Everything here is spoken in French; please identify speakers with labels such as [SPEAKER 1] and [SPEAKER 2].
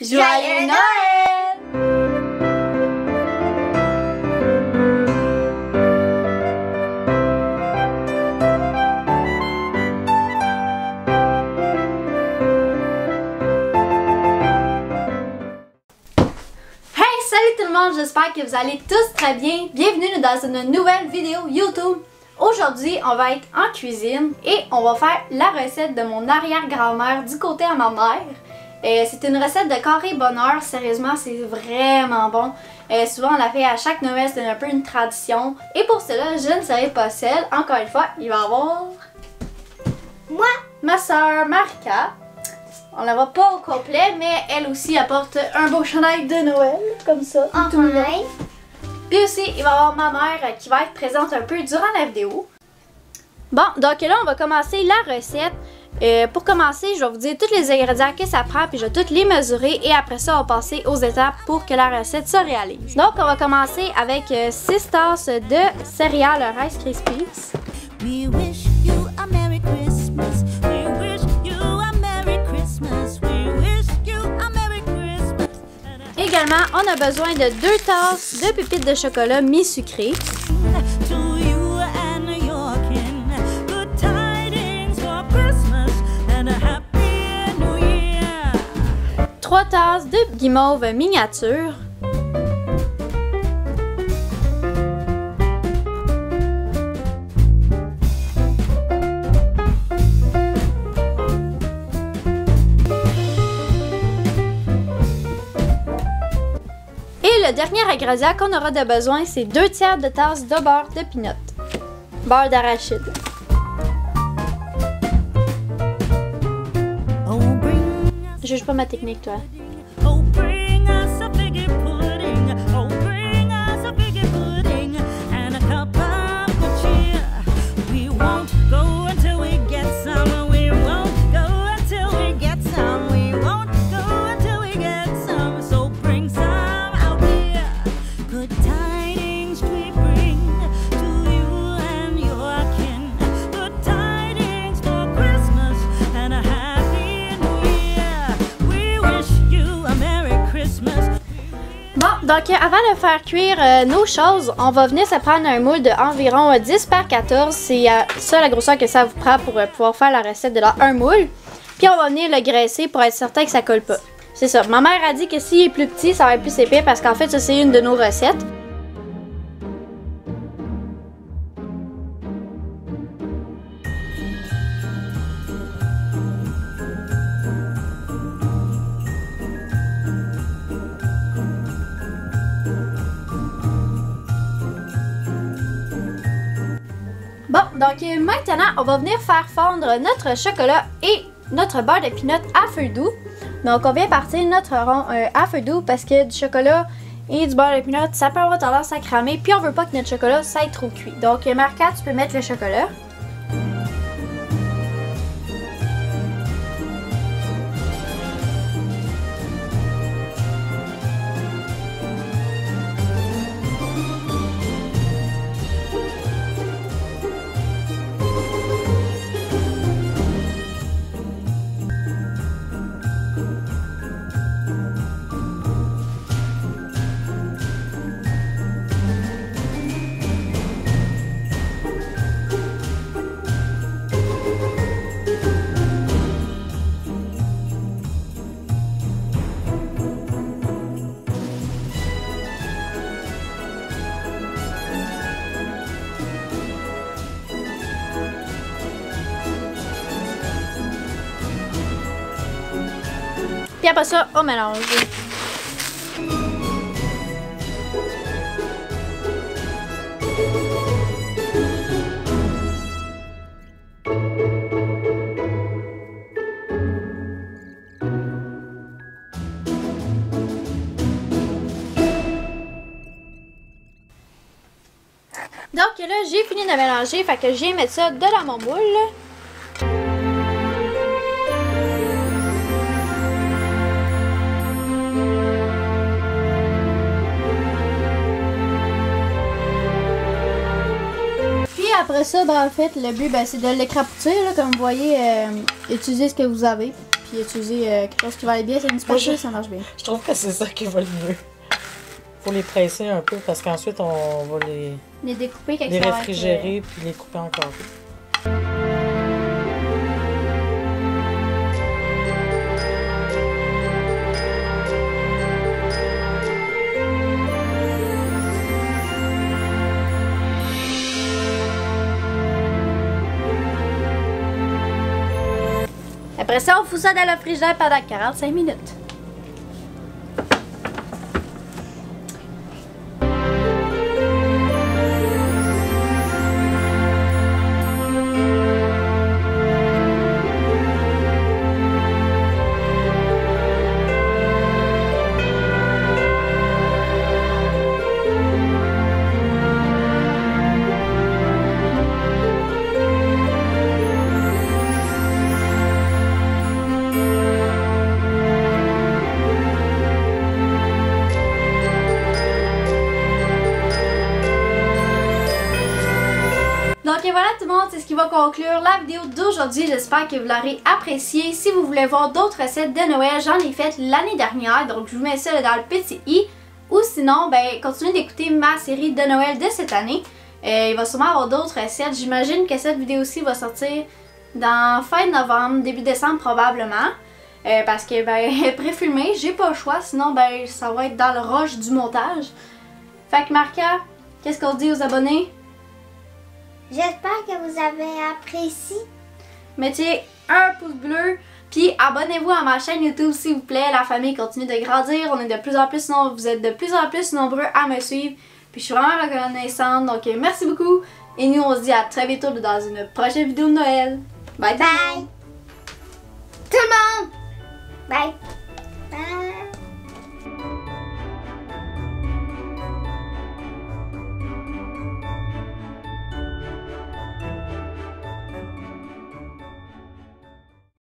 [SPEAKER 1] Joyeux Noël! Hey, salut tout le monde, j'espère que vous allez tous très bien. Bienvenue dans une nouvelle vidéo YouTube. Aujourd'hui, on va être en cuisine et on va faire la recette de mon arrière-grand-mère du côté à ma mère. Euh, c'est une recette de carré bonheur, sérieusement, c'est vraiment bon. Euh, souvent, on la fait à chaque Noël, c'est un peu une tradition. Et pour cela, je ne serai pas seule. Encore une fois, il va y avoir
[SPEAKER 2] Moi,
[SPEAKER 1] ma soeur Marika. On la voit pas au complet, mais elle aussi apporte un beau chandail de Noël, comme ça.
[SPEAKER 2] en
[SPEAKER 1] tout
[SPEAKER 2] vrai,
[SPEAKER 1] Puis aussi, il va y avoir ma mère qui va être présente un peu durant la vidéo. Bon, donc là, on va commencer la recette. Euh, pour commencer, je vais vous dire tous les ingrédients que ça prend, puis je vais toutes les mesurer. Et après ça, on va passer aux étapes pour que la recette se réalise. Donc, on va commencer avec 6 tasses de céréales Rice Krispies.
[SPEAKER 3] We wish you a Merry Christmas. We wish you a Merry Christmas. We wish you a Merry Christmas.
[SPEAKER 1] Également, on a besoin de 2 tasses de pépites de chocolat mi-sucrées. 3 tasses de guimauve miniature. Et le dernier ingrédient qu'on aura de besoin, c'est 2 tiers de tasse de beurre de pinot. Beurre d'arachide. Juge pas ma technique, toi. Donc euh, avant de faire cuire euh, nos choses, on va venir se prendre un moule de environ euh, 10 par 14. C'est ça la grosseur que ça vous prend pour pouvoir faire la recette de la un moule. Puis on va venir le graisser pour être certain que ça colle pas. C'est ça. Ma mère a dit que s'il est plus petit, ça va être plus épais parce qu'en fait, ça c'est une de nos recettes. Bon, donc euh, maintenant, on va venir faire fondre notre chocolat et notre beurre de pinot à feu doux. Donc, on vient partir notre rond euh, à feu doux parce que du chocolat et du beurre de pinot, ça peut avoir tendance à cramer. Puis, on veut pas que notre chocolat s'aille trop cuit. Donc, euh, Marca, tu peux mettre le chocolat. Puis après ça, on mélange. Donc là, j'ai fini de mélanger, fait que viens mettre ça dans mon moule. Après ça, ben, en fait, le but, ben, c'est de l'écrapoutir, là, comme vous voyez, euh, utilisez ce que vous avez. puis utiliser euh, quelque chose qui va aller bien. C'est une spatule, ça marche bien.
[SPEAKER 4] Je trouve que c'est ça qui va le mieux. Faut les presser un peu parce qu'ensuite on va les,
[SPEAKER 1] Les découper quelque
[SPEAKER 4] les réfrigérer puis les couper encore.
[SPEAKER 1] Après ça, on fout ça dans le frigidaire pendant 45 minutes. Et voilà tout le monde, c'est ce qui va conclure la vidéo d'aujourd'hui. J'espère que vous l'aurez apprécié. Si vous voulez voir d'autres recettes de Noël, j'en ai fait l'année dernière. Donc je vous mets ça dans le petit i. Ou sinon, ben continuez d'écouter ma série de Noël de cette année. Euh, il va sûrement avoir d'autres recettes. J'imagine que cette vidéo-ci va sortir dans fin novembre, début décembre probablement. Euh, parce que ben pré-filmée, j'ai pas le choix, sinon ben ça va être dans le rush du montage. Fait que Marca, qu'est-ce qu'on dit aux abonnés?
[SPEAKER 2] J'espère que vous avez apprécié.
[SPEAKER 1] mettez un pouce bleu, puis abonnez-vous à ma chaîne YouTube s'il vous plaît. La famille continue de grandir, on est de plus en plus nombreux, vous êtes de plus en plus nombreux à me suivre, puis je suis vraiment reconnaissante. Donc euh, merci beaucoup et nous on se dit à très bientôt dans une prochaine vidéo de Noël. Bye bye.
[SPEAKER 2] Bye.
[SPEAKER 1] Tout le monde.
[SPEAKER 2] Bye.